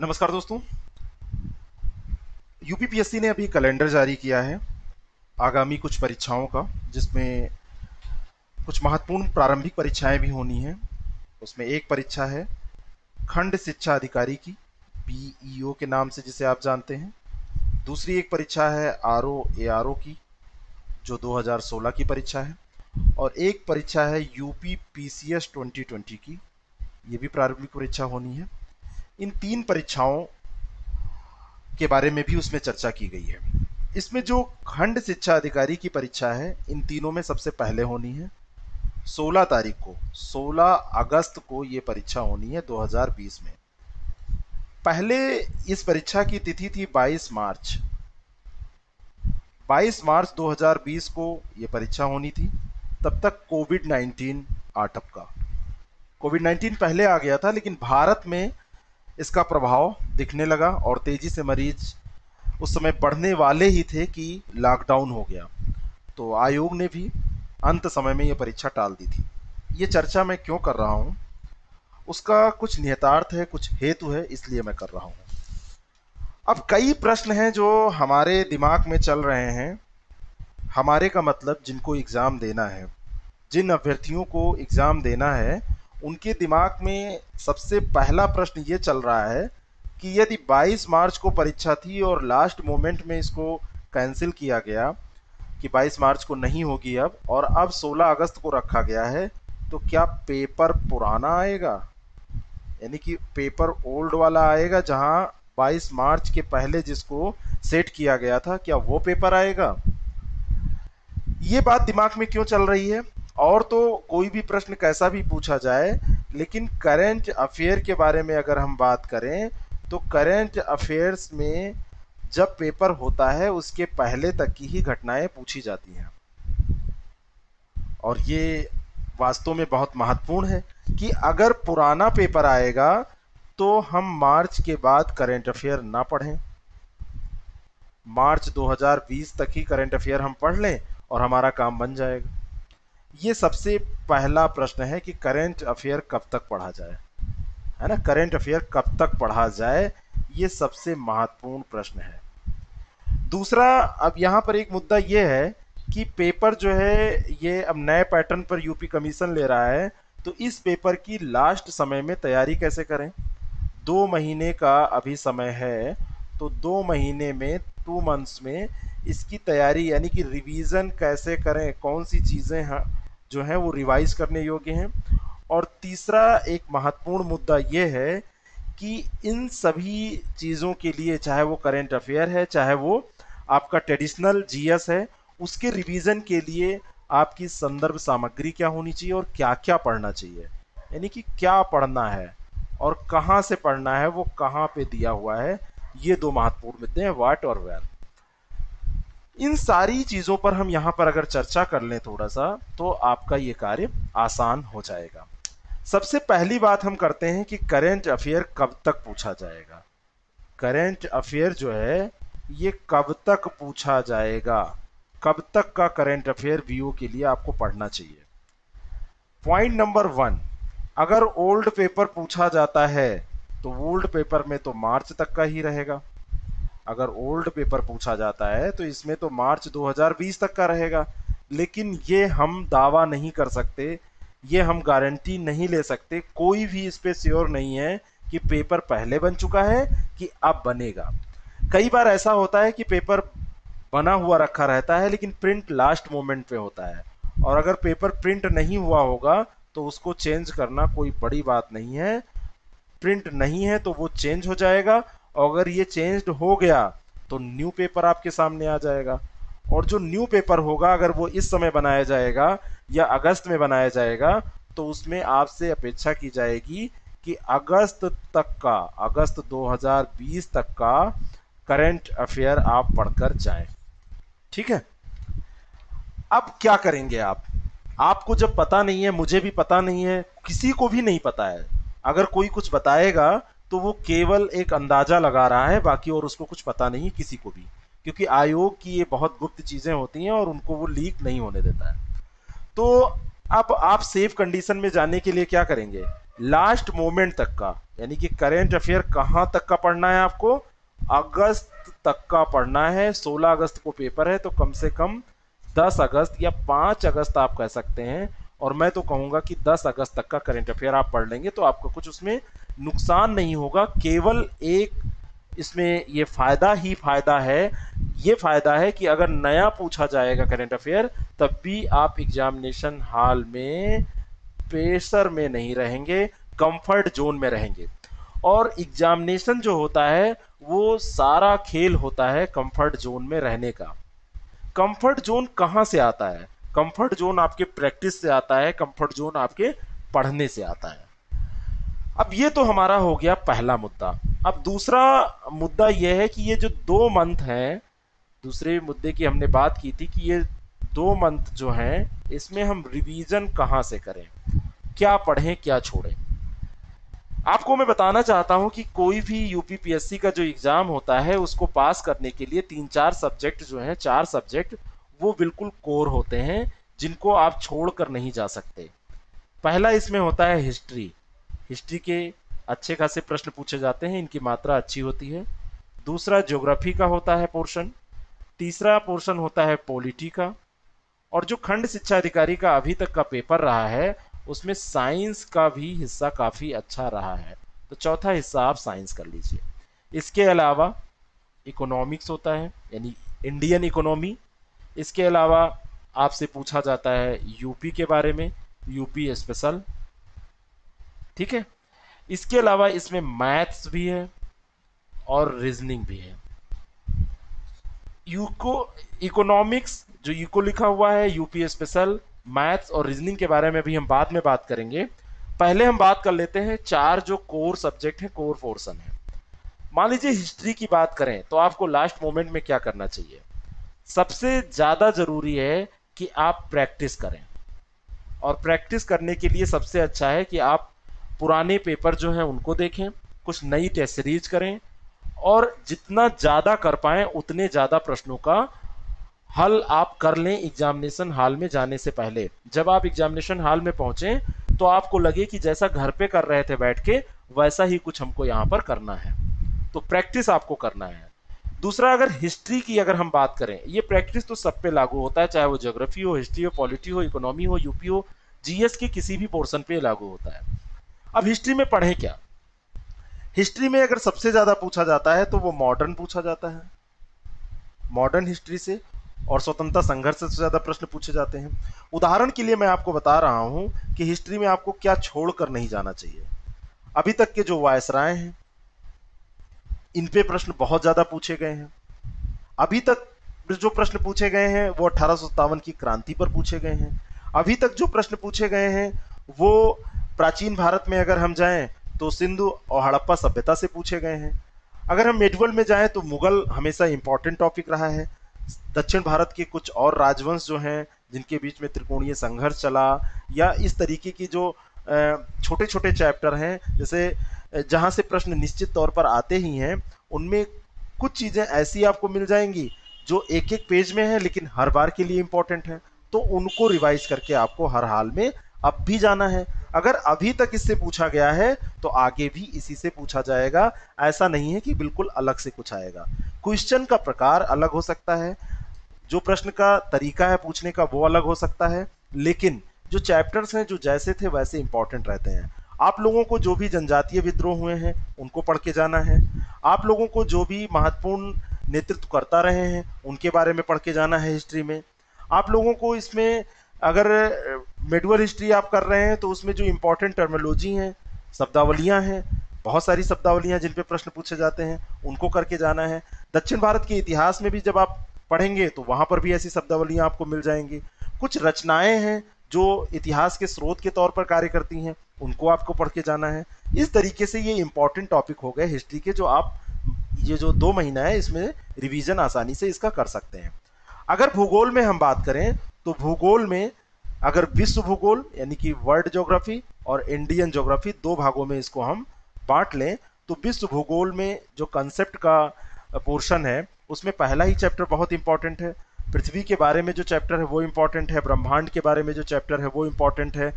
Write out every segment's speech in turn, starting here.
नमस्कार दोस्तों। यूपीपीएससी ने अभी कैलेंडर जारी किया है आगामी कुछ परीक्षाओं का, जिसमें कुछ महत्वपूर्ण प्रारंभिक परीक्षाएँ भी होनी हैं। उसमें एक परीक्षा है खंड शिक्षा अधिकारी की बीईओ के नाम से जिसे आप जानते हैं। दूसरी एक परीक्षा है R O A R O की, जो 2016 की परीक्षा है। और एक परीक्षा है UP P C S twenty twenty की, ये भी प्रारंभिक परीक्षा होनी है। इन तीन परीक्षाओं के बारे में भी उसमें चर्चा की गई है। इसमें जो खंड शिक्षा अधिकारी की परीक्षा है, इन तीनों में सबसे पहले होनी है। 16 तारीख को 16 अगस्त को ये परीक्षा होनी है 2020 में। पहले इस परीक्षा की तिथि थी 22 मार्च। 22 मार्च 2020 को ये परीक्षा होनी थी। तब तक कोविड 19 आ टपका। कोविड 19 पहले आ गया था, लेकिन भारत में इसका प्रभाव दिखने लगा और तेज़ी से मरीज़ उस समय बढ़ने वाले ही थे कि लॉकडाउन हो गया। तो आयोग ने भी अंत समय में ये परीक्षा टाल दी थी। ये चर्चा मैं क्यों कर रहा हूँ? उसका कुछ निहितार्थ है, कुछ हेतु है, इसलिए मैं कर रहा हूँ। अब कई प्रश्न हैं जो हमारे दिमाग में चल रहे हैं। हमारे का मतलब जिनको एग्ज़ाम देना है। जिन अभ्यर्थियों को एग्ज़ाम देना है उनके दिमाग में सबसे पहला प्रश्न ये चल रहा है कि यदि 22 मार्च को परीक्षा थी और लास्ट मोमेंट में इसको कैंसिल किया गया, कि 22 मार्च को नहीं होगी अब, और अब 16 अगस्त को रखा गया है तो क्या पेपर पुराना आएगा? यानी कि पेपर ओल्ड वाला आएगा जहाँ 22 मार्च के पहले जिसको सेट किया गया था, क्या वो पेपर आएगा? ये बात दिमाग में क्यों चल रही है? और तो कोई भी प्रश्न कैसा भी पूछा जाए, लेकिन करेंट अफेयर के बारे में अगर हम बात करें तो करेंट अफेयर्स में जब पेपर होता है, उसके पहले तक की ही घटनाएँ पूछी जाती हैं। और ये वास्तव में बहुत महत्वपूर्ण है कि अगर पुराना पेपर आएगा तो हम मार्च के बाद करेंट अफेयर ना पढ़ें। मार्च 2020 तक ही करेंट अफेयर हम पढ़ लें और हमारा काम बन जाएगा। ये सबसे पहला प्रश्न है कि करेंट अफेयर कब तक पढ़ा जाए? है ना? करेंट अफेयर कब तक पढ़ा जाए? ये सबसे महत्वपूर्ण प्रश्न है। दूसरा, अब यहाँ पर एक मुद्दा ये है कि पेपर जो है, ये अब नए पैटर्न पर यूपी कमीशन ले रहा है तो इस पेपर की लास्ट समय में तैयारी कैसे करें? दो महीने का अभी समय है तो दो महीने में टू मंथ्स में इसकी तैयारी, यानी कि रिवीजन कैसे करें? कौन सी चीज़ें जो हैं, वो रिवाइज करने योग्य हैं। और तीसरा एक महत्वपूर्ण मुद्दा ये है कि इन सभी चीज़ों के लिए चाहे वो करेंट अफेयर है, चाहे वो आपका ट्रेडिशनल जीएस है, उसके रिवीजन के लिए आपकी संदर्भ सामग्री क्या होनी चाहिए और क्या क्या पढ़ना चाहिए। यानी कि क्या पढ़ना है और कहाँ से पढ़ना है, वो कहाँ पे दिया हुआ है, ये दो महत्वपूर्ण मुद्दे हैं वाट और वेल इन सारी चीज़ों पर हम यहाँ पर अगर चर्चा कर लें थोड़ा सा तो आपका ये कार्य आसान हो जाएगा। सबसे पहली बात हम करते हैं कि करेंट अफेयर कब तक पूछा जाएगा। करेंट अफेयर जो है, ये कब तक पूछा जाएगा? कब तक का करेंट अफेयर वीओ के लिए आपको पढ़ना चाहिए। पॉइंट नंबर वन अगर ओल्ड पेपर पूछा जाता है तो ओल्ड पेपर में तो मार्च तक का ही रहेगा। अगर ओल्ड पेपर पूछा जाता है तो इसमें तो मार्च 2020 तक का रहेगा। लेकिन ये हम दावा नहीं कर सकते, ये हम गारंटी नहीं ले सकते। कोई भी इस पे श्योर नहीं है कि पेपर पहले बन चुका है कि अब बनेगा। कई बार ऐसा होता है कि पेपर बना हुआ रखा रहता है, लेकिन प्रिंट लास्ट मोमेंट पे होता है। और अगर पेपर प्रिंट नहीं हुआ होगा तो उसको चेंज करना कोई बड़ी बात नहीं है। प्रिंट नहीं है तो वो चेंज हो जाएगा। अगर ये चेंज्ड हो गया तो न्यू पेपर आपके सामने आ जाएगा। और जो न्यू पेपर होगा, अगर वो इस समय बनाया जाएगा या अगस्त में बनाया जाएगा तो उसमें आपसे अपेक्षा की जाएगी कि अगस्त तक का, अगस्त 2020 तक का करंट अफेयर आप पढ़कर जाएँ। ठीक है? अब क्या करेंगे आप? आपको जब पता नहीं है, मुझे भी पता नहीं है, किसी को भी नहीं पता है। अगर कोई कुछ बताएगा तो वो केवल एक अंदाज़ा लगा रहा है, बाकी और उसको कुछ पता नहीं है किसी को भी। क्योंकि आयोग की ये बहुत गुप्त चीज़ें होती हैं और उनको वो लीक नहीं होने देता है। तो अब आप सेफ़ कंडीशन में जाने के लिए क्या करेंगे? लास्ट मोमेंट तक का, यानी कि करेंट अफेयर कहाँ तक का पढ़ना है आपको? अगस्त तक का पढ़ना है 16 अगस्त को पेपर है तो कम से कम 10 अगस्त या 5 अगस्त आप कह सकते हैं और मैं तो कहूँगा कि 10 अगस्त तक का करंट अफेयर आप पढ़ लेंगे तो आपका कुछ उसमें नुकसान नहीं होगा। केवल एक इसमें ये फ़ायदा ही फ़ायदा है, ये फ़ायदा है कि अगर नया पूछा जाएगा करंट अफेयर तब भी आप एग्जामिनेशन हॉल में प्रेशर में नहीं रहेंगे कंफर्ट जोन में रहेंगे। और एग्जामिनेशन जो होता है, वो सारा खेल होता है कंफर्ट जोन में रहने का। कंफर्ट जोन कहाँ से आता है? कंफर्ट जोन आपके प्रैक्टिस से आता है कंफर्ट जोन आपके पढ़ने से आता है। अब ये तो हमारा हो गया पहला मुद्दा। अब दूसरा मुद्दा यह है कि ये जो दो मंथ हैं, दूसरे मुद्दे की हमने बात की थी कि ये दो मंथ जो हैं, इसमें हम रिवीजन कहाँ से करें? क्या पढ़ें, क्या छोड़ें? आपको मैं बताना चाहता हूँ कि कोई भी यूपीपीएससी का जो एग्ज़ाम होता है, उसको पास करने के लिए तीन चार सब्जेक्ट जो हैं, चार सब्जेक्ट वो बिल्कुल कोर होते हैं, जिनको आप छोड़कर नहीं जा सकते। पहला इसमें होता है हिस्ट्री। हिस्ट्री के अच्छे खासे प्रश्न पूछे जाते हैं, इनकी मात्रा अच्छी होती है। दूसरा ज्योग्राफी का होता है पोर्शन। तीसरा पोर्शन होता है पॉलिटी का। और जो खंड शिक्षा अधिकारी का अभी तक का पेपर रहा है, उसमें साइंस का भी हिस्सा काफ़ी अच्छा रहा है। तो चौथा हिस्सा आप साइंस कर लीजिए। इसके अलावा इकोनॉमिक्स होता है, यानी इंडियन इकोनॉमी। इसके अलावा आपसे पूछा जाता है यूपी के बारे में यूपी स्पेशल ठीक है? इसके अलावा इसमें मैथ्स भी है और रीजनिंग भी है। यूको इकोनॉमिक्स जो यूको लिखा हुआ है यूपी स्पेशल मैथ्स और रीजनिंग के बारे में भी हम बाद में बात करेंगे। पहले हम बात कर लेते हैं चार जो कोर सब्जेक्ट है कोर पोर्सन है। मान लीजिए हिस्ट्री की बात करें तो आपको लास्ट मोमेंट में क्या करना चाहिए? सबसे ज़्यादा ज़रूरी है कि आप प्रैक्टिस करें। और प्रैक्टिस करने के लिए सबसे अच्छा है कि आप पुराने पेपर जो हैं उनको देखें, कुछ नई टेस्ट सीरीज़ करें, और जितना ज़्यादा कर पाएँ, उतने ज़्यादा प्रश्नों का हल आप कर लें एग्जामिनेशन हॉल में जाने से पहले। जब आप एग्जामिनेशन हॉल में पहुँचे तो आपको लगे कि जैसा घर पे कर रहे थे बैठ के, वैसा ही कुछ हमको यहाँ पर करना है। तो प्रैक्टिस आपको करना है। दूसरा, अगर हिस्ट्री की अगर हम बात करें, ये प्रैक्टिस तो सब पे लागू होता है, चाहे वो ज्योग्राफी हो हिस्ट्री हो पॉलिटी हो इकोनॉमी हो यूपी हो जीएस के किसी भी पोर्सन पे लागू होता है। अब हिस्ट्री में पढ़ें क्या? हिस्ट्री में अगर सबसे ज़्यादा पूछा जाता है तो वो मॉडर्न पूछा जाता है। मॉडर्न हिस्ट्री से और स्वतंत्रता संघर्ष से ज़्यादा प्रश्न पूछे जाते हैं। उदाहरण के लिए मैं आपको बता रहा हूँ कि हिस्ट्री में आपको क्या छोड़कर नहीं जाना चाहिए। अभी तक के जो वायसराय हैं इन पे प्रश्न बहुत ज़्यादा पूछे गए हैं। अभी तक जो प्रश्न पूछे गए हैं, वो अठारह सौ सत्तावन की क्रांति पर पूछे गए हैं। अभी तक जो प्रश्न पूछे गए हैं, वो प्राचीन भारत में अगर हम जाएँ तो सिंधु और हड़प्पा सभ्यता से पूछे गए हैं। अगर हम मेडवल में जाएँ तो मुगल हमेशा इंपॉर्टेंट टॉपिक रहा है। दक्षिण भारत के कुछ और राजवंश जो हैं, जिनके बीच में त्रिकोणीय संघर्ष चला, या इस तरीके की जो छोटे छोटे चैप्टर हैं, जैसे जहाँ से प्रश्न निश्चित तौर पर आते ही हैं, उनमें कुछ चीज़ें ऐसी आपको मिल जाएँगी जो एक एक पेज में है, लेकिन हर बार के लिए इंपॉर्टेंट है। तो उनको रिवाइज करके आपको हर हाल में अब भी जाना है। अगर अभी तक इससे पूछा गया है तो आगे भी इसी से पूछा जाएगा। ऐसा नहीं है कि बिल्कुल अलग से कुछ आएगा। क्वेश्चन का प्रकार अलग हो सकता है। जो प्रश्न का तरीका है पूछने का, वो अलग हो सकता है। लेकिन जो चैप्टर्स हैं, जो जैसे थे, वैसे इंपॉर्टेंट रहते हैं। आप लोगों को जो भी जनजातीय विद्रोह हुए हैं, उनको पढ़ के जाना है। आप लोगों को जो भी महत्वपूर्ण नेतृत्व करता रहे हैं, उनके बारे में पढ़ के जाना है हिस्ट्री में। आप लोगों को इसमें अगर मेडुअल हिस्ट्री आप कर रहे हैं तो उसमें जो इम्पोर्टेंट टर्मोलॉजी हैं, शब्दावलियाँ हैं, बहुत सारी शब्दावलियाँ जिन पे प्रश्न पूछे जाते हैं, उनको करके जाना है। दक्षिण भारत के इतिहास में भी जब आप पढ़ेंगे तो वहाँ पर भी ऐसी शब्दावलियाँ आपको मिल जाएँगी। कुछ रचनाएँ हैं, जो इतिहास के स्रोत के तौर पर कार्य करती हैं। उनको आपको पढ़ के जाना है। इस तरीके से ये इंपॉर्टेंट टॉपिक हो गए हिस्ट्री के, जो आप, ये जो दो महीना है, इसमें रिवीजन आसानी से इसका कर सकते हैं। अगर भूगोल में हम बात करें तो भूगोल में अगर विश्व भूगोल, यानी कि वर्ल्ड ज्योग्राफी और इंडियन ज्योग्राफी दो भागों में इसको हम बांट लें तो विश्व भूगोल में जो कंसेप्ट का पोर्शन है, उसमें पहला ही चैप्टर बहुत इंपॉर्टेंट है। पृथ्वी के बारे में जो चैप्टर है, वो इंपॉर्टेंट है। ब्रह्मांड के बारे में जो चैप्टर है, वो इंपॉर्टेंट है।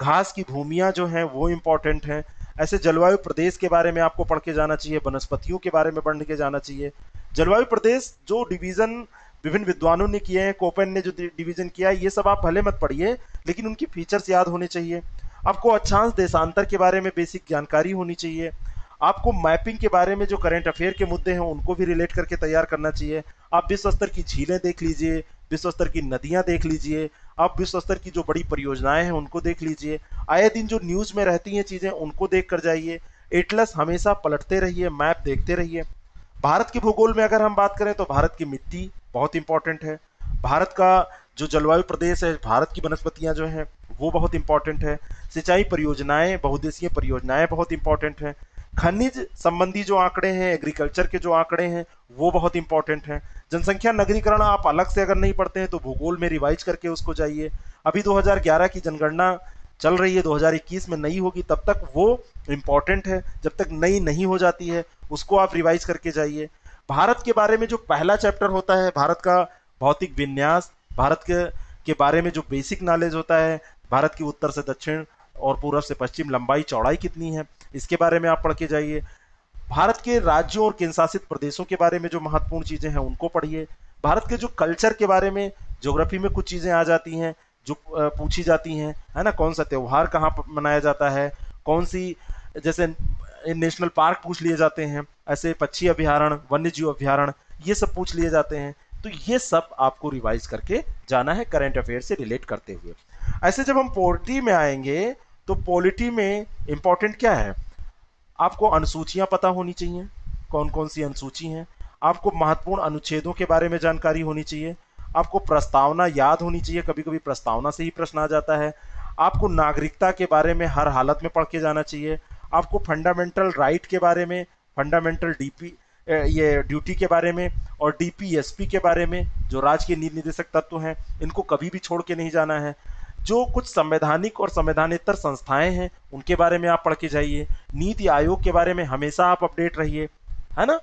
घास की भूमियाँ जो हैं, वो इंपॉर्टेंट हैं। ऐसे जलवायु प्रदेश के बारे में आपको पढ़ के जाना चाहिए, वनस्पतियों के बारे में पढ़ के जाना चाहिए। जलवायु प्रदेश जो डिवीज़न विभिन्न विद्वानों ने किए हैं कोपेन ने जो डिवीज़न किया है, ये सब आप भले मत पढ़िए, लेकिन उनकी फीचर्स याद होने चाहिए। आपको अच्छांश देशांतर के बारे में बेसिक जानकारी होनी चाहिए। आपको मैपिंग के बारे में जो करंट अफेयर के मुद्दे हैं, उनको भी रिलेट करके तैयार करना चाहिए। आप विश्व स्तर की झीलें देख लीजिए, विश्व स्तर की नदियाँ देख लीजिए आप विश्व स्तर की जो बड़ी परियोजनाएँ हैं, उनको देख लीजिए। आए दिन जो न्यूज़ में रहती हैं चीज़ें, उनको देख कर जाइए। एटलस हमेशा पलटते रहिए, मैप देखते रहिए। भारत के भूगोल में अगर हम बात करें तो भारत की मिट्टी बहुत इंपॉर्टेंट है। भारत का जो जलवायु प्रदेश है, भारत की वनस्पतियाँ जो हैं, वो बहुत इंपॉर्टेंट है। सिंचाई परियोजनाएँ, बहुदेशीय परियोजनाएँ बहुत इंपॉर्टेंट है। खनिज संबंधी जो आंकड़े हैं एग्रीकल्चर के जो आंकड़े हैं, वो बहुत इंपॉर्टेंट हैं। जनसंख्या नगरीकरण आप अलग से अगर नहीं पढ़ते हैं तो भूगोल में रिवाइज करके उसको जाइए। अभी 2011 की जनगणना चल रही है 2021 में नई होगी, तब तक वो इंपॉर्टेंट है। जब तक नई नहीं हो जाती है, उसको आप रिवाइज करके जाइए। भारत के बारे में जो पहला चैप्टर होता है, भारत का भौतिक विन्यास, भारत के के बारे में जो बेसिक नॉलेज होता है, भारत की उत्तर से दक्षिण और पूर्व से पश्चिम लंबाई, चौड़ाई कितनी है, इसके बारे में आप पढ़ के जाइए। भारत के राज्यों और केंद्र शासित प्रदेशों के बारे में जो महत्वपूर्ण चीज़ें हैं, उनको पढ़िए। भारत के जो कल्चर के बारे में, ज्योग्राफी में कुछ चीज़ें आ जाती हैं, जो पूछी जाती हैं, है ना? कौन सा त्यौहार कहाँ मनाया जाता है? कौन सी, जैसे नेशनल पार्क पूछ लिए जाते हैं, ऐसे पक्षी अभ्यारण वन्य जीव अभ्यारण ये सब पूछ लिए जाते हैं। तो ये सब आपको रिवाइज करके जाना है करंट अफेयर से रिलेट करते हुए। ऐसे जब हम पोलिटी में आएँगे तो पोलिटी में इंपॉर्टेंट क्या है? आपको अनुसूचियाँ पता होनी चाहिए। कौन कौन सी अनुसूची हैं? आपको महत्वपूर्ण अनुच्छेदों के बारे में जानकारी होनी चाहिए। आपको प्रस्तावना याद होनी चाहिए। कभी कभी प्रस्तावना से ही प्रश्न आ जाता है। आपको नागरिकता के बारे में हर हालत में पढ़ के जाना चाहिए। आपको फंडामेंटल राइट के बारे में, फंडामेंटल डीपी ये ड्यूटी के बारे में और डीपीएसपी के बारे में जो राज्य के नीति निर्देशक तत्व हैं, इनको कभी भी छोड़ के नहीं जाना है। जो कुछ संवैधानिक और संवैधानेतर संस्थाएँ हैं, उनके बारे में आप पढ़ के जाइए। नीति आयोग के बारे में हमेशा आप अपडेट रहिए, है ना?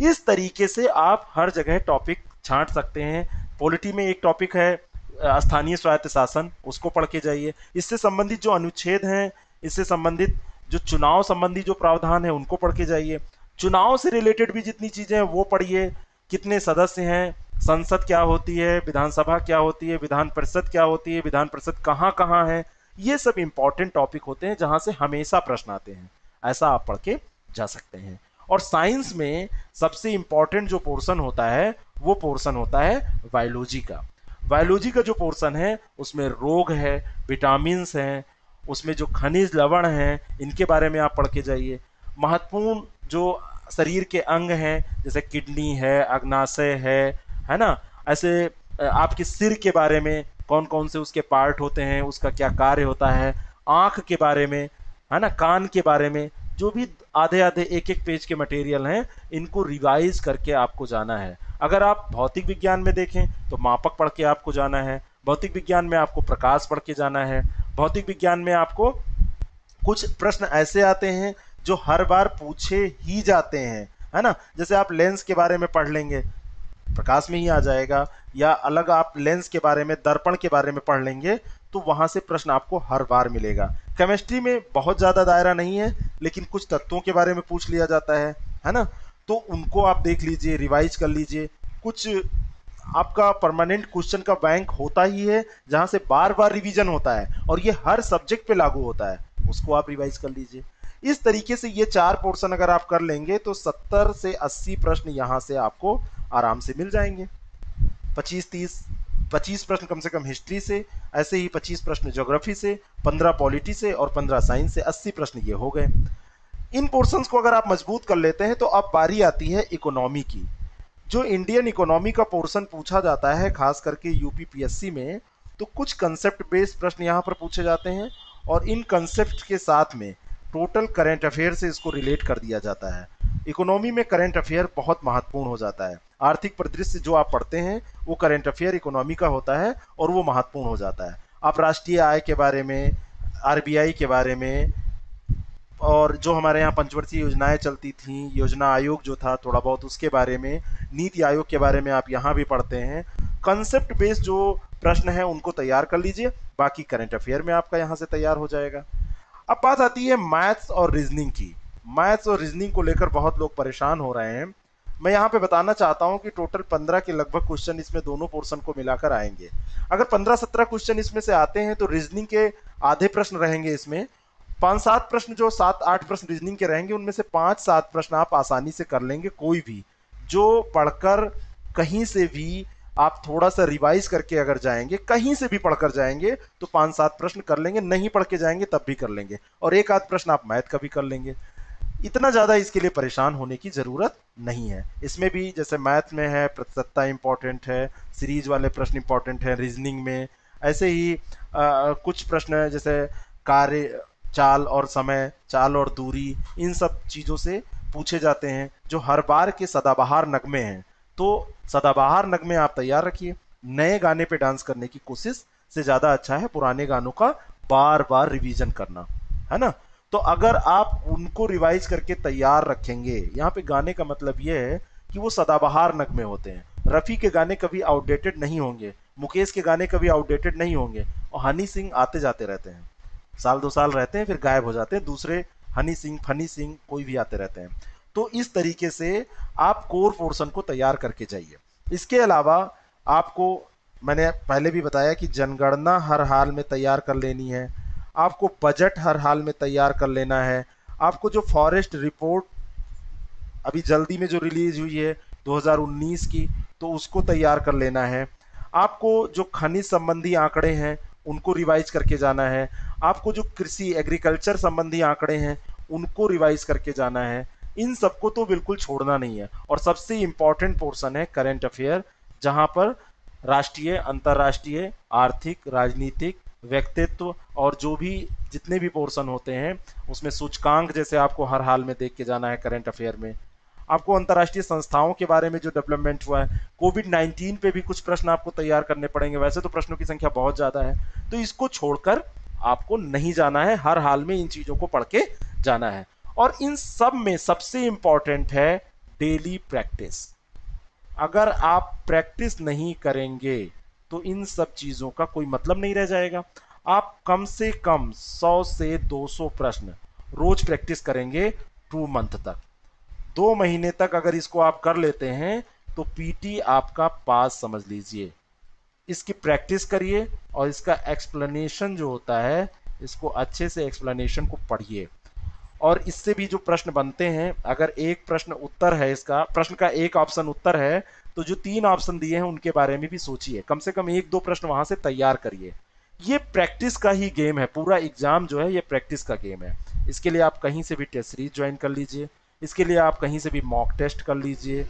इस तरीके से आप हर जगह टॉपिक छांट सकते हैं। पॉलिटी में एक टॉपिक है, स्थानीय स्वायत्त शासन, उसको पढ़ के जाइए। इससे संबंधित जो अनुच्छेद हैं, इससे संबंधित जो चुनाव संबंधी जो प्रावधान है, उनको पढ़ के जाइए। चुनाव से रिलेटेड भी जितनी चीज़ें हैं, वो पढ़िए। कितने सदस्य हैं संसद क्या होती है, विधानसभा क्या होती है, विधान परिषद क्या होती है, विधान परिषद कहाँ कहाँ है, ये सब इंपॉर्टेंट टॉपिक होते हैं जहाँ से हमेशा प्रश्न आते हैं। ऐसा आप पढ़ के जा सकते हैं। और साइंस में सबसे इंपॉर्टेंट जो पोर्शन होता है, वो पोर्शन होता है बायोलॉजी का। बायोलॉजी का जो पोर्शन है, उसमें रोग है विटामिन हैं, उसमें जो खनिज लवण हैं, इनके बारे में आप पढ़ के जाइए। महत्वपूर्ण जो शरीर के अंग हैं, जैसे किडनी है, अग्नाशय है है ना? ऐसे आपके सिर के बारे में कौन कौन से उसके पार्ट होते हैं, उसका क्या कार्य होता है, आँख के बारे में, है ना? कान के बारे में, जो भी आधे आधे एक एक पेज के मटेरियल हैं, इनको रिवाइज करके आपको जाना है। अगर आप भौतिक विज्ञान में देखें तो मापक पढ़ के आपको जाना है, भौतिक विज्ञान में आपको प्रकाश पढ़ के जाना है, भौतिक विज्ञान में आपको कुछ प्रश्न ऐसे आते हैं, जो हर बार पूछे ही जाते हैं, है ना? जैसे आप लेंस के बारे में पढ़ लेंगे प्रकाश में ही आ जाएगा, या अलग आप लेंस के बारे में, दर्पण के बारे में पढ़ लेंगे तो वहाँ से प्रश्न आपको हर बार मिलेगा। केमिस्ट्री में बहुत ज़्यादा दायरा नहीं है, लेकिन कुछ तत्वों के बारे में पूछ लिया जाता है है ना? तो उनको आप देख लीजिए रिवाइज कर लीजिए। कुछ आपका परमानेंट क्वेश्चन का बैंक होता ही है, जहाँ से बार बार रिवीजन होता है, और ये हर सब्जेक्ट पे लागू होता है। उसको आप रिवाइज कर लीजिए। इस तरीके से ये चार पोर्शन अगर आप कर लेंगे तो 70 से 80 प्रश्न यहाँ से आपको आराम से मिल जाएँगे। 25 30 25 प्रश्न कम से कम हिस्ट्री से, ऐसे ही 25 प्रश्न ज्योग्राफी से 15 पॉलिटी से और 15 साइंस से 80 प्रश्न ये हो गए। इन पोर्शंस को अगर आप मज़बूत कर लेते हैं तो अब बारी आती है इकोनॉमी की। जो इंडियन इकोनॉमी का पोर्शन पूछा जाता है, खास करके यूपीपीएससी में तो कुछ कंसेप्ट बेस्ड प्रश्न यहाँ पर पूछे जाते हैं और इन कंसेप्ट के साथ में टोटल करेंट अफेयर से इसको रिलेट कर दिया जाता है। इकोनॉमी में करेंट अफेयर बहुत महत्वपूर्ण हो जाता है। आर्थिक परिदृश्य जो आप पढ़ते हैं, वो करेंट अफेयर इकोनॉमी का होता है और वो महत्वपूर्ण हो जाता है। आप राष्ट्रीय आय के बारे में आरबीआई के बारे में और जो हमारे यहाँ पंचवर्षीय योजनाएँ चलती थी, योजना आयोग जो था थोड़ा बहुत उसके बारे में, नीति आयोग के बारे में आप यहाँ भी पढ़ते हैं। कंसेप्ट बेस्ड जो प्रश्न है, उनको तैयार कर लीजिए, बाकी करंट अफेयर में आपका यहाँ से तैयार हो जाएगा। अब बात आती है मैथ्स और रीजनिंग की। मैथ्स और रीजनिंग को लेकर बहुत लोग परेशान हो रहे हैं। मैं यहाँ पे बताना चाहता हूँ कि टोटल पंद्रह के लगभग क्वेश्चन इसमें दोनों पोर्शन को मिलाकर आएँगे। अगर पंद्रह सत्रह क्वेश्चन इसमें से आते हैं तो रीजनिंग के आधे प्रश्न रहेंगे इसमें। पाँच सात प्रश्न जो सात आठ प्रश्न रीजनिंग के रहेंगे, उनमें से पाँच सात प्रश्न आप आसानी से कर लेंगे कोई भी। जो पढ़कर कहीं से भी आप थोड़ा सा रिवाइज करके अगर जाएँगे, कहीं से भी पढ़कर जाएँगे तो पाँच सात प्रश्न कर लेंगे, नहीं पढ़ के जाएँगे, तब भी कर लेंगे। और एक आध प्रश्न आप मैथ का भी कर लेंगे। इतना ज़्यादा इसके लिए परेशान होने की ज़रूरत नहीं है। इसमें भी जैसे मैथ में है प्रतिशतता इंपॉर्टेंट है सीरीज़ वाले प्रश्न इंपॉर्टेंट है रीजनिंग में। ऐसे ही आ, कुछ प्रश्न है जैसे कार्य चाल और समय चाल और दूरी इन सब चीज़ों से पूछे जाते हैं जो हर बार के सदाबहार नगमे हैं। तो सदाबहार नगमे आप तैयार रखिए। नए गाने पे डांस करने की कोशिश से ज़्यादा अच्छा है पुराने गानों का बार बार रिवीजन करना है ना? तो अगर आप उनको रिवाइज करके तैयार रखेंगे, यहाँ पे गाने का मतलब ये है कि वो सदाबहार नगमे होते हैं। रफ़ी के गाने कभी आउटडेटेड नहीं होंगे, मुकेश के गाने कभी आउटडेटेड नहीं होंगे और हनी सिंह आते जाते रहते हैं। साल दो साल रहते हैं, फिर गायब हो जाते हैं। दूसरे हनी सिंह, फनी सिंह कोई भी आते रहते हैं। तो इस तरीके से आप कोर पोर्सन को तैयार करके जाइए। इसके अलावा आपको मैंने पहले भी बताया कि जनगणना हर हाल में तैयार कर लेनी है। आपको बजट हर हाल में तैयार कर लेना है। आपको जो फॉरेस्ट रिपोर्ट अभी जल्दी में जो रिलीज़ हुई है 2019 की तो उसको तैयार कर लेना है। आपको जो खनिज संबंधी आंकड़े हैं, उनको रिवाइज करके जाना है। आपको जो कृषि एग्रीकल्चर संबंधी आंकड़े हैं, उनको रिवाइज करके जाना है। इन सबको तो बिल्कुल छोड़ना नहीं है। और सबसे इंपॉर्टेंट पोर्शन है करेंट अफेयर जहाँ पर राष्ट्रीय, अंतर्राष्ट्रीय आर्थिक, राजनीतिक व्यक्तित्व और जो भी जितने भी पोर्शन होते हैं, उसमें सूचकांक जैसे आपको हर हाल में देख के जाना है करंट अफेयर में। आपको अंतर्राष्ट्रीय संस्थाओं के बारे में जो डेवलपमेंट हुआ है कोविड 19 पे भी कुछ प्रश्न आपको तैयार करने पड़ेंगे। वैसे तो प्रश्नों की संख्या बहुत ज़्यादा है तो इसको छोड़कर आपको नहीं जाना है, हर हाल में इन चीज़ों को पढ़ के जाना है। और इन सब में सबसे इंपॉर्टेंट है डेली प्रैक्टिस अगर आप प्रैक्टिस नहीं करेंगे तो इन सब चीज़ों का कोई मतलब नहीं रह जाएगा। आप कम से कम 100 से 200 प्रश्न रोज प्रैक्टिस करेंगे टू मंथ तक। दो महीने तक अगर इसको आप कर लेते हैं तो पीटी आपका पास समझ लीजिए। इसकी प्रैक्टिस करिए और इसका एक्सप्लेनेशन जो होता है, इसको अच्छे से एक्सप्लेनेशन को पढ़िए। और इससे भी जो प्रश्न बनते हैं, अगर एक प्रश्न उत्तर है इसका, प्रश्न का एक ऑप्शन उत्तर है तो जो तीन ऑप्शन दिए हैं, उनके बारे में भी सोचिए। कम से कम एक दो प्रश्न वहाँ से तैयार करिए। ये प्रैक्टिस का ही गेम है, पूरा एग्ज़ाम जो है, ये प्रैक्टिस का गेम है। इसके लिए आप कहीं से भी टेस्ट सीरीज़ ज्वाइन कर लीजिए। इसके लिए आप कहीं से भी मॉक टेस्ट कर लीजिए।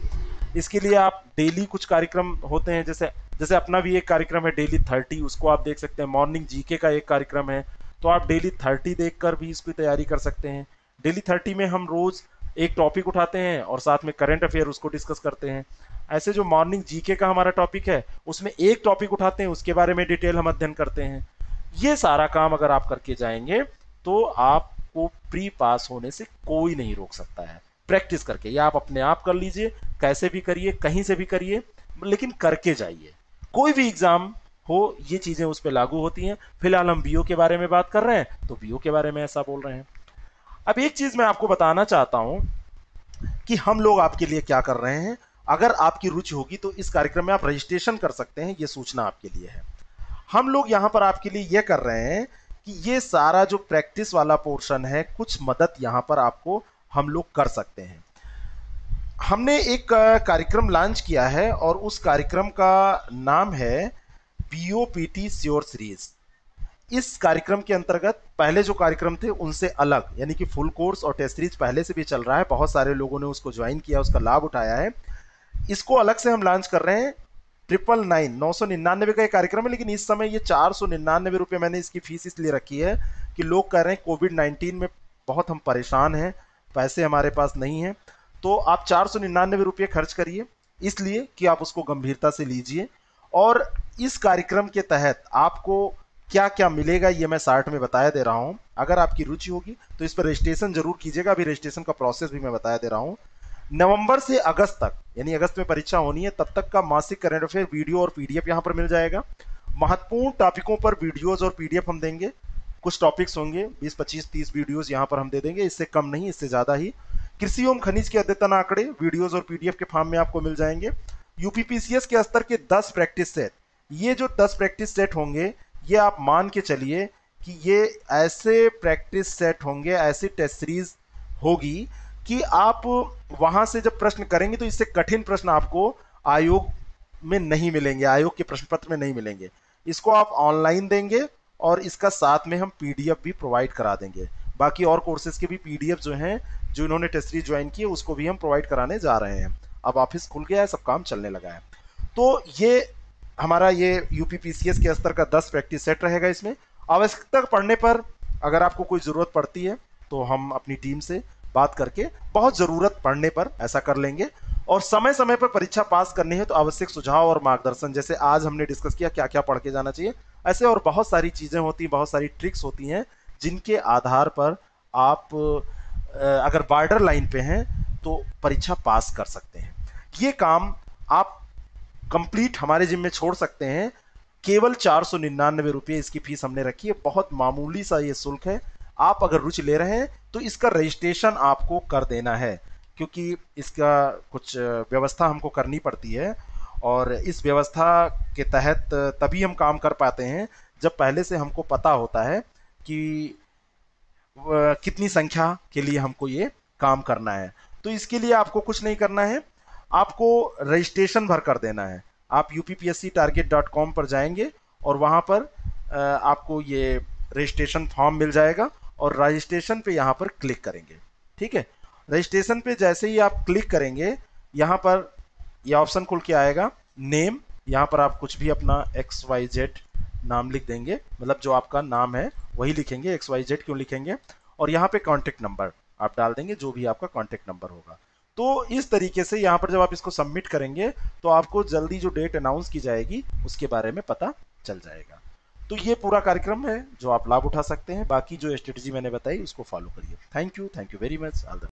इसके लिए आप डेली कुछ कार्यक्रम होते हैं, जैसे जैसे अपना भी एक कार्यक्रम है डेली थर्टी उसको आप देख सकते हैं। मॉर्निंग जीके का एक कार्यक्रम है तो आप डेली थर्टी देखकर भी इसकी तैयारी कर सकते हैं। डेली थर्टी में हम रोज एक टॉपिक उठाते हैं और साथ में करंट अफेयर उसको डिस्कस करते हैं। ऐसे जो मॉर्निंग जीके का हमारा टॉपिक है, उसमें एक टॉपिक उठाते हैं, उसके बारे में डिटेल हम अध्ययन करते हैं। ये सारा काम अगर आप करके जाएँगे तो आपको प्री पास होने से कोई नहीं रोक सकता है। प्रैक्टिस करके, या आप अपने आप कर लीजिए, कैसे भी करिए, कहीं से भी करिए, लेकिन करके जाइए। कोई भी एग्ज़ाम हो, ये चीज़ें उस पर लागू होती हैं। फ़िलहाल हम बीओ के बारे में बात कर रहे हैं तो बीओ के बारे में ऐसा बोल रहे हैं। अब एक चीज़ मैं आपको बताना चाहता हूँ कि हम लोग आपके लिए क्या कर रहे हैं अगर आपकी रुचि होगी तो इस कार्यक्रम में आप रजिस्ट्रेशन कर सकते हैं, ये सूचना आपके लिए है। हम लोग यहाँ पर आपके लिए यह कर रहे हैं कि ये सारा जो प्रैक्टिस वाला पोर्शन है, कुछ मदद यहाँ पर आपको हम लोग कर सकते हैं। हमने एक कार्यक्रम लॉन्च किया है और उस कार्यक्रम का नाम है पीओपीटी श्योर सीरीज़ इस कार्यक्रम के अंतर्गत पहले जो कार्यक्रम थे, उनसे अलग, यानी कि फुल कोर्स और टेस्ट सीरीज़ पहले से भी चल रहा है। बहुत सारे लोगों ने उसको ज्वाइन किया, उसका लाभ उठाया है। इसको अलग से हम लॉन्च कर रहे हैं ट्रिपल नाइन नौ सौ निन्यानवे का एक कार्यक्रम है, लेकिन इस समय ये चार सौ निन्यानवे रुपये मैंने इसकी फ़ीस इसलिए रखी है कि लोग कह रहे हैं कोविड नाइन्टीन में बहुत हम परेशान हैं, पैसे हमारे पास नहीं है। तो आप चार सौ निन्यानवे रुपये खर्च करिए, इसलिए कि आप उसको गंभीरता से लीजिए। और इस कार्यक्रम के तहत आपको क्या क्या मिलेगा, ये मैं सार्ट में बताया दे रहा हूँ। अगर आपकी रुचि होगी तो इस पर रजिस्ट्रेशन ज़रूर कीजिएगा। अभी रजिस्ट्रेशन का प्रोसेस भी मैं बताया दे रहा हूँ। नवंबर से अगस्त तक, यानी अगस्त में परीक्षा होनी है, तब तक का मासिक करंट अफेयर वीडियो और पीडीएफ यहाँ पर मिल जाएगा। महत्वपूर्ण टॉपिकों पर वीडियोज़ और पीडीएफ हम देंगे। कुछ टॉपिक्स होंगे 20 25 30 वीडियोस यहाँ पर हम दे देंगे। इससे कम नहीं, इससे ज़्यादा ही। कृषि एवं खनिज के अद्यतन आंकड़े वीडियोस और पीडीएफ के फॉर्म में आपको मिल जाएँगे। यूपीपीसीएस के स्तर के 10 प्रैक्टिस सेट ये जो 10 प्रैक्टिस सेट होंगे, ये आप मान के चलिए कि ये ऐसे प्रैक्टिस सेट होंगे, ऐसी टेस्ट सीरीज़ होगी कि आप वहाँ से जब प्रश्न करेंगे तो इससे कठिन प्रश्न आपको आयोग में नहीं मिलेंगे, आयोग के प्रश्न पत्र में नहीं मिलेंगे। इसको आप ऑनलाइन देंगे और इसका साथ में हम पीडीएफ भी प्रोवाइड करा देंगे। बाकी और कोर्सेज के भी पीडीएफ जो हैं, जो इन्होंने टेस्ट सीरीज़ ज्वाइन की है, उसको भी हम प्रोवाइड कराने जा रहे हैं। अब ऑफ़िस खुल गया है, सब काम चलने लगा है। तो ये हमारा ये यूपीपीसीएस के स्तर का 10 प्रैक्टिस सेट रहेगा इसमें। आवश्यकता पढ़ने पर अगर आपको कोई ज़रूरत पड़ती है तो हम अपनी टीम से बात करके बहुत ज़रूरत पड़ने पर ऐसा कर लेंगे। और समय समय पर परीक्षा पास करनी है तो आवश्यक सुझाव और मार्गदर्शन, जैसे आज हमने डिस्कस किया क्या क्या पढ़ के जाना चाहिए, ऐसे और बहुत सारी चीज़ें होती हैं, बहुत सारी ट्रिक्स होती हैं, जिनके आधार पर आप अगर बॉर्डर लाइन पे हैं तो परीक्षा पास कर सकते हैं। ये काम आप कंप्लीट हमारे जिम में छोड़ सकते हैं। केवल चार सौ निन्यानवे रुपये इसकी फ़ीस हमने रखी है। बहुत मामूली सा ये शुल्क है। आप अगर रुचि ले रहे हैं तो इसका रजिस्ट्रेशन आपको कर देना है। क्योंकि इसका कुछ व्यवस्था हमको करनी पड़ती है। और इस व्यवस्था के तहत तभी हम काम कर पाते हैं, जब पहले से हमको पता होता है कि कितनी संख्या के लिए हमको ये काम करना है। तो इसके लिए आपको कुछ नहीं करना है। आपको रजिस्ट्रेशन भर कर देना है। आप यू पर जाएँगे और वहाँ पर आपको ये रजिस्ट्रेशन फॉर्म मिल जाएगा। और रजिस्ट्रेशन पे यहाँ पर क्लिक करेंगे। ठीक है? रजिस्ट्रेशन पे जैसे ही आप क्लिक करेंगे, यहाँ पर ये ऑप्शन खुल के आएगा, नेम। यहाँ पर आप कुछ भी अपना एक्स वाई जेड नाम लिख देंगे। मतलब जो आपका नाम है, वही लिखेंगे एक्स वाई जेड क्यों लिखेंगे? और यहाँ पे कॉन्टेक्ट नंबर आप डाल देंगे, जो भी आपका कॉन्टेक्ट नंबर होगा। तो इस तरीके से यहाँ पर जब आप इसको सबमिट करेंगे तो आपको जल्दी जो डेट अनाउंस की जाएगी, उसके बारे में पता चल जाएगा। तो ये पूरा कार्यक्रम है जो आप लाभ उठा सकते हैं। बाकी जो स्ट्रेटजी मैंने बताई, उसको फॉलो करिए। Thank you thank you very much all the